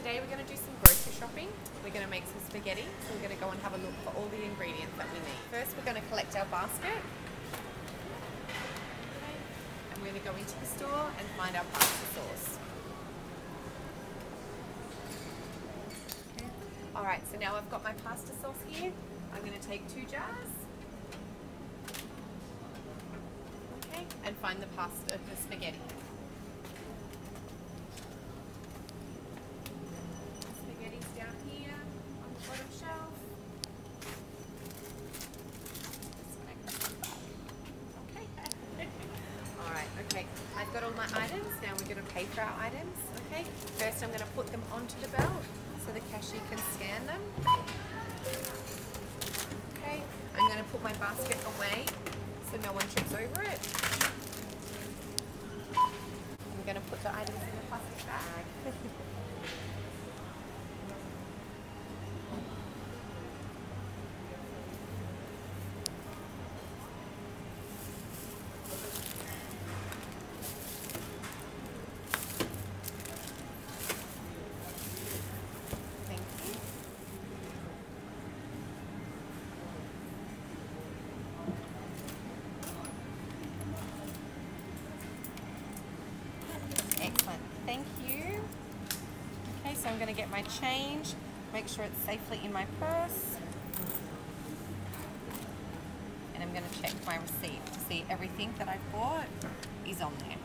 today we're going to do some grocery shopping. We're going to make some spaghetti, so we're going to go and have a look for all the ingredients that we need. First we're going to collect our basket. And we're going to go into the store and find our pasta sauce. Okay. Alright, so now I've got my pasta sauce here. I'm going to take two jars. Okay, and find the pasta, the spaghetti. Spaghetti's down here on the bottom shelf. Disconnect this one back. Okay. Alright, okay. I've got all my items. Now we're going to pay for our items. Okay. First I'm going to put them onto the belt so the cashier can scan them. Okay. I'm going to put my basket away so no one trips over it. I'm going to put the items in the plastic bag. Thank you. Excellent. Thank you. Okay, so I'm going to get my change, make sure it's safely in my purse. And I'm going to check my receipt to see everything that I bought is on there.